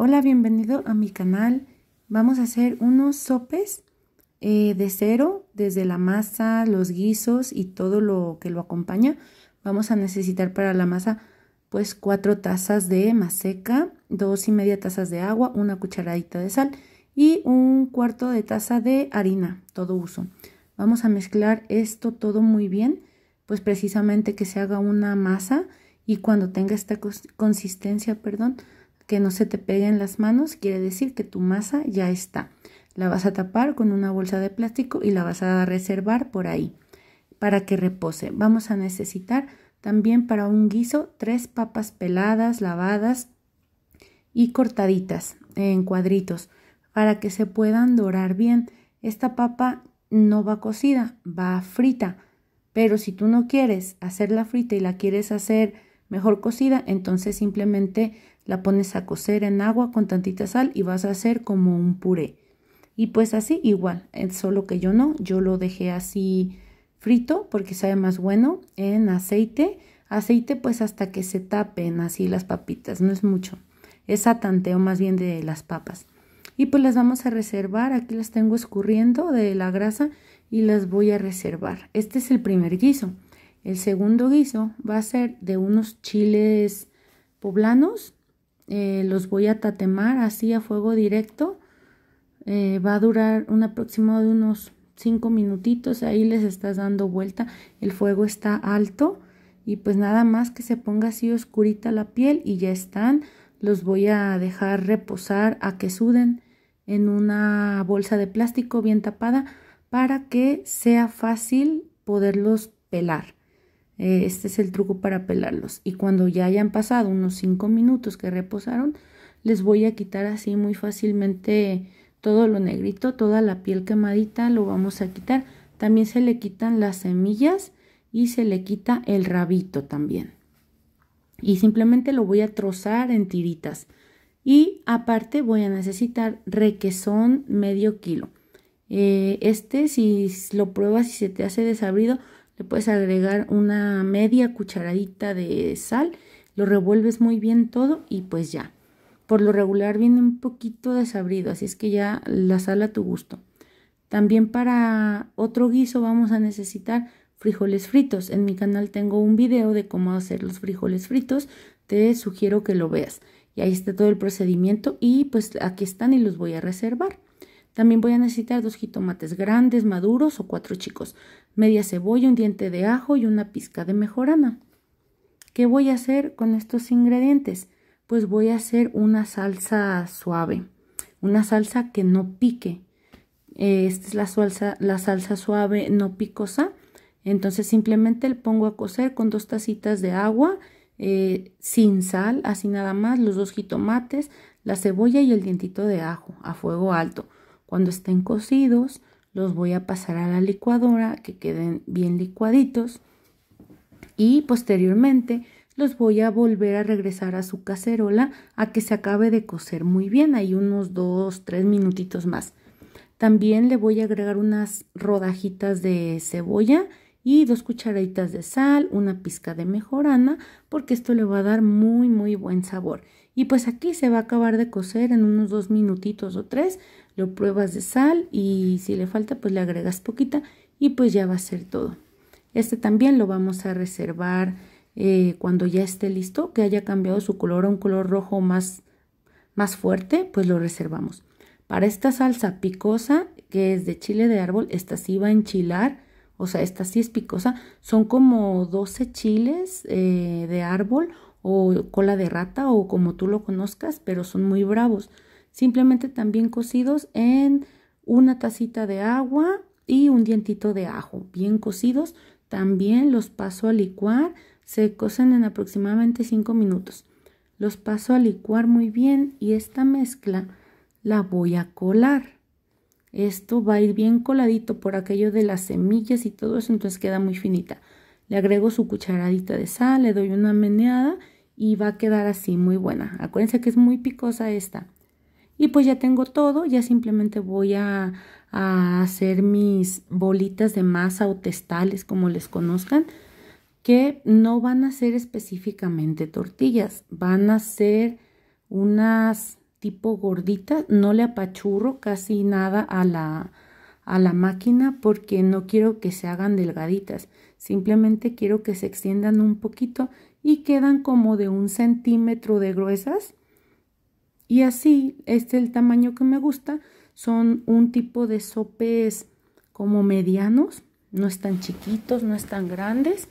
Hola, bienvenido a mi canal. Vamos a hacer unos sopes eh, de cero, desde la masa, los guisos y todo lo que lo acompaña. Vamos a necesitar para la masa pues cuatro tazas de maseca, dos y media tazas de agua, una cucharadita de sal y un cuarto de taza de harina, todo uso. Vamos a mezclar esto todo muy bien, pues precisamente que se haga una masa y cuando tenga esta consistencia, perdón, que no se te pegue en las manos, quiere decir que tu masa ya está. La vas a tapar con una bolsa de plástico y la vas a reservar por ahí para que repose. Vamos a necesitar también para un guiso tres papas peladas, lavadas y cortaditas en cuadritos para que se puedan dorar bien. Esta papa no va cocida, va frita. Pero si tú no quieres hacerla frita y la quieres hacer mejor cocida, entonces simplemente la pones a cocer en agua con tantita sal y vas a hacer como un puré. Y pues así igual, solo que yo no, yo lo dejé así frito porque sabe más bueno en aceite. Aceite pues hasta que se tapen así las papitas, no es mucho. Es a más bien de las papas. Y pues las vamos a reservar, aquí las tengo escurriendo de la grasa y las voy a reservar. Este es el primer guiso. El segundo guiso va a ser de unos chiles poblanos eh, los voy a tatemar así a fuego directo. Eh, va a durar un aproximado de unos 5 minutitos. Ahí les estás dando vuelta. El fuego está alto. Y pues nada más que se ponga así oscurita la piel y ya están. Los voy a dejar reposar a que suden en una bolsa de plástico bien tapada para que sea fácil poderlos pelar. Eh, este es el truco para pelarlos. Y cuando ya hayan pasado unos 5 minutos que reposaron, les voy a quitar así muy fácilmente todo lo negrito, toda la piel quemadita, lo vamos a quitar. También se le quitan las semillas y se le quita el rabito también. Y simplemente lo voy a trozar en tiritas. Y aparte voy a necesitar requesón medio kilo. Eh, este si lo pruebas y se te hace desabrido, le puedes agregar una media cucharadita de sal, lo revuelves muy bien todo y pues ya. Por lo regular viene un poquito desabrido, así es que ya la sal a tu gusto. También para otro guiso vamos a necesitar frijoles fritos. En mi canal tengo un video de cómo hacer los frijoles fritos, te sugiero que lo veas. Y ahí está todo el procedimiento y pues aquí están y los voy a reservar. También voy a necesitar dos jitomates grandes, maduros o cuatro chicos, media cebolla, un diente de ajo y una pizca de mejorana. ¿Qué voy a hacer con estos ingredientes? Pues voy a hacer una salsa suave, una salsa que no pique. Esta es la salsa, la salsa suave no picosa. Entonces simplemente le pongo a cocer con dos tacitas de agua eh, sin sal, así nada más, los dos jitomates, la cebolla y el dientito de ajo a fuego alto. Cuando estén cocidos, los voy a pasar a la licuadora, que queden bien licuaditos. Y posteriormente los voy a volver a regresar a su cacerola a que se acabe de cocer muy bien. Hay unos 2, 3 minutitos más. También le voy a agregar unas rodajitas de cebolla y dos cucharaditas de sal, una pizca de mejorana, porque esto le va a dar muy muy buen sabor. Y pues aquí se va a acabar de cocer en unos dos minutitos o tres. Lo pruebas de sal y si le falta pues le agregas poquita y pues ya va a ser todo. Este también lo vamos a reservar eh, cuando ya esté listo, que haya cambiado su color a un color rojo más, más fuerte, pues lo reservamos. Para esta salsa picosa, que es de chile de árbol, esta sí va a enchilar, o sea, esta sí es picosa, son como 12 chiles eh, de árbol o cola de rata o como tú lo conozcas, pero son muy bravos. Simplemente también cocidos en una tacita de agua y un dientito de ajo, bien cocidos. También los paso a licuar, se cocen en aproximadamente 5 minutos. Los paso a licuar muy bien y esta mezcla la voy a colar. Esto va a ir bien coladito por aquello de las semillas y todo eso, entonces queda muy finita. Le agrego su cucharadita de sal, le doy una meneada y va a quedar así muy buena. Acuérdense que es muy picosa esta. Y pues ya tengo todo, ya simplemente voy a, hacer mis bolitas de masa o testales como les conozcan, que no van a ser específicamente tortillas, van a ser unas tipo gordita, no le apachurro casi nada a la, a la máquina porque no quiero que se hagan delgaditas, simplemente quiero que se extiendan un poquito y quedan como de un centímetro de gruesas. Y así, este es el tamaño que me gusta, son un tipo de sopes como medianos, no están chiquitos, no están grandes.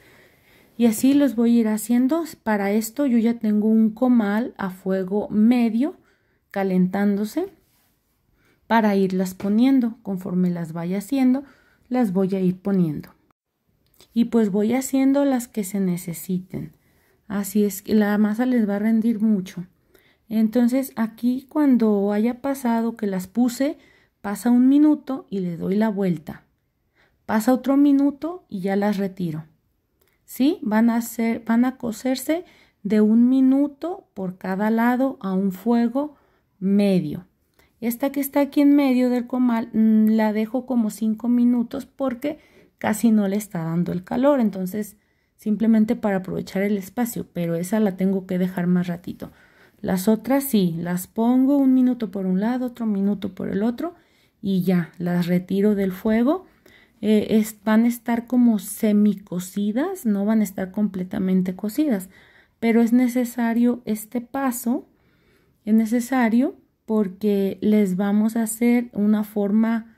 Y así los voy a ir haciendo. Para esto yo ya tengo un comal a fuego medio calentándose para irlas poniendo. Conforme las vaya haciendo, las voy a ir poniendo. Y pues voy haciendo las que se necesiten. Así es que la masa les va a rendir mucho. Entonces aquí cuando haya pasado que las puse, pasa un minuto y le doy la vuelta. Pasa otro minuto y ya las retiro. ¿sí? Van a, ser, van a cocerse de un minuto por cada lado a un fuego medio. Esta que está aquí en medio del comal mm, la dejo como cinco minutos porque casi no le está dando el calor, entonces simplemente para aprovechar el espacio, pero esa la tengo que dejar más ratito. Las otras sí, las pongo un minuto por un lado, otro minuto por el otro y ya, las retiro del fuego eh, van a estar como semicocidas, no van a estar completamente cocidas, pero es necesario este paso, es necesario porque les vamos a hacer una forma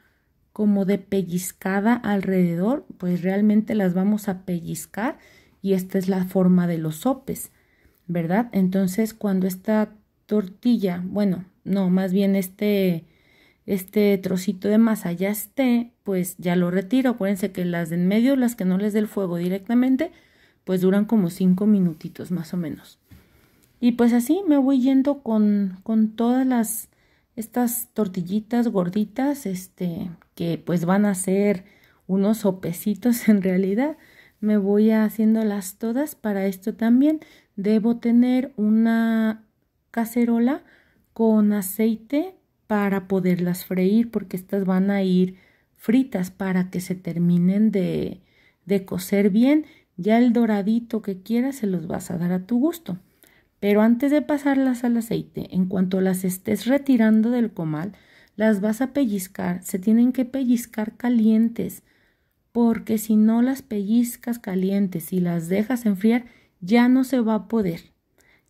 como de pellizcada alrededor, pues realmente las vamos a pellizcar y esta es la forma de los sopes, ¿verdad? Entonces cuando esta tortilla, bueno, no, más bien este este trocito de masa ya esté, pues ya lo retiro. Acuérdense que las de en medio, las que no les dé el fuego directamente, pues duran como cinco minutitos más o menos. Y pues así me voy yendo con, con todas las estas tortillitas gorditas, este, que pues van a ser unos sopecitos en realidad. Me voy haciéndolas todas. Para esto también debo tener una cacerola con aceite para poderlas freír porque estas van a ir fritas para que se terminen de, de cocer bien. Ya el doradito que quieras se los vas a dar a tu gusto. Pero antes de pasarlas al aceite, en cuanto las estés retirando del comal, las vas a pellizcar. Se tienen que pellizcar calientes, porque si no las pellizcas calientes y las dejas enfriar, ya no se va a poder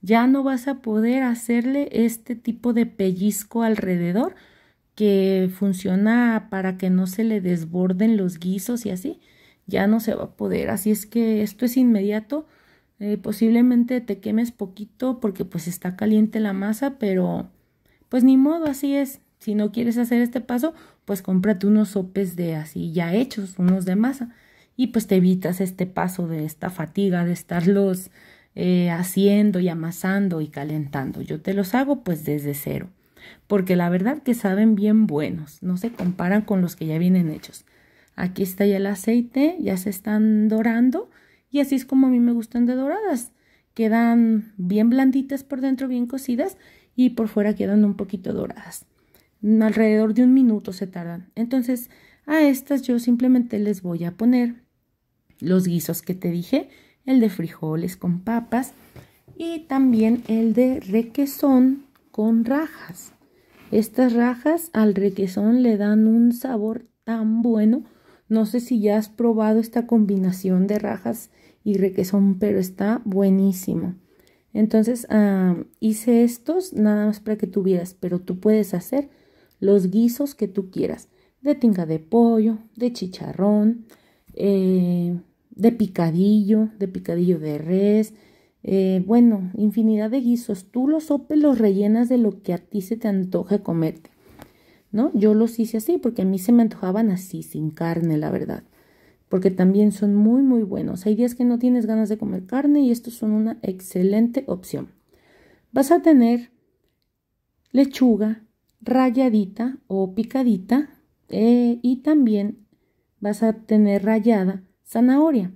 ya no vas a poder hacerle este tipo de pellizco alrededor que funciona para que no se le desborden los guisos y así, ya no se va a poder. Así es que esto es inmediato. Eh, posiblemente te quemes poquito porque pues está caliente la masa, pero pues ni modo, así es. Si no quieres hacer este paso, pues cómprate unos sopes de así ya hechos, unos de masa. Y pues te evitas este paso de esta fatiga de estarlos eh, haciendo y amasando y calentando. Yo te los hago pues desde cero, porque la verdad que saben bien buenos, no se comparan con los que ya vienen hechos. Aquí está ya el aceite, ya se están dorando y así es como a mí me gustan de doradas. Quedan bien blanditas por dentro, bien cocidas y por fuera quedan un poquito doradas. Alrededor de un minuto se tardan. Entonces a estas yo simplemente les voy a poner los guisos que te dije el de frijoles con papas y también el de requesón con rajas. Estas rajas al requesón le dan un sabor tan bueno. No sé si ya has probado esta combinación de rajas y requesón, pero está buenísimo. Entonces ah, hice estos nada más para que tuvieras, pero tú puedes hacer los guisos que tú quieras, de tinga de pollo, de chicharrón, eh, de picadillo, de picadillo de res, eh, bueno, infinidad de guisos. Tú los sopes los rellenas de lo que a ti se te antoje comerte, ¿no? Yo los hice así porque a mí se me antojaban así, sin carne, la verdad. Porque también son muy, muy buenos. Hay días que no tienes ganas de comer carne y estos son una excelente opción. Vas a tener lechuga rayadita o picadita eh, y también vas a tener rayada zanahoria.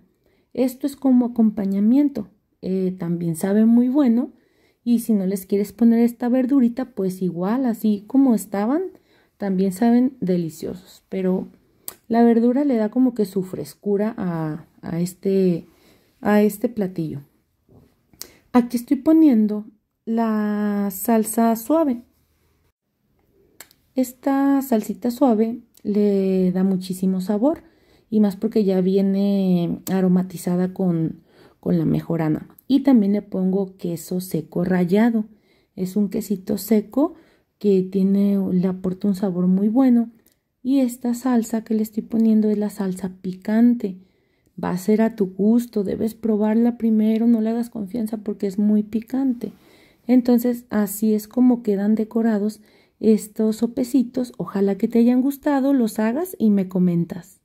Esto es como acompañamiento. Eh, también sabe muy bueno. Y si no les quieres poner esta verdurita, pues igual, así como estaban, también saben deliciosos. Pero la verdura le da como que su frescura a, este, a este platillo. Aquí estoy poniendo la salsa suave. Esta salsita suave le da muchísimo sabor y más porque ya viene aromatizada con, con la mejorana. Y también le pongo queso seco rallado. Es un quesito seco que tiene, le aporta un sabor muy bueno. Y esta salsa que le estoy poniendo es la salsa picante. Va a ser a tu gusto, debes probarla primero, no le hagas confianza porque es muy picante. Entonces así es como quedan decorados estos sopecitos. Ojalá que te hayan gustado, los hagas y me comentas.